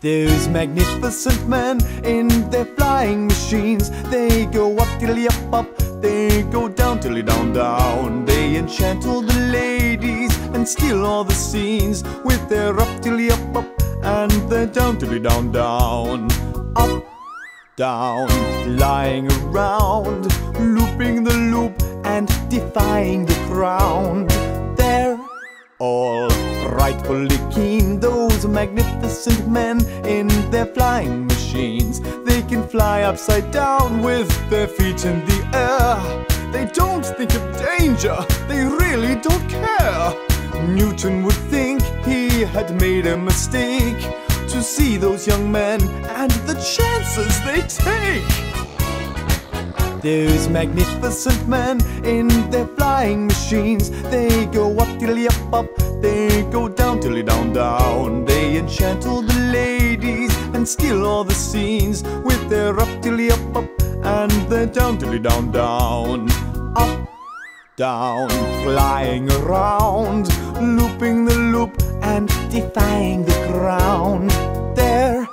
Those magnificent men in their flying machines, they go up tilly up up, they go down tilly down down. They enchant all the ladies and steal all the scenes with their up tilly up up and their down tilly down down. Up, down, flying around, looping the loop and defying the ground. They're all rightfully keen, those magnificent men in their flying machines. They can fly upside down with their feet in the air. They don't think of danger, they really don't care. Newton would think he had made a mistake to see those young men and the chances they take. Those magnificent men in their flying machines, they go up tilly up up, they go down tilly down down. They the ladies and steal all the scenes with their up tilly up up and their down tilly down down. Up, down, flying around, looping the loop and defying the ground. They're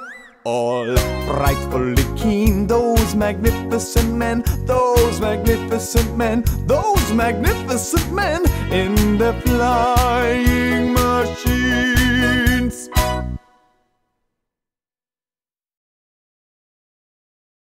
all rightfully keen, those magnificent men, those magnificent men, those magnificent men in their flying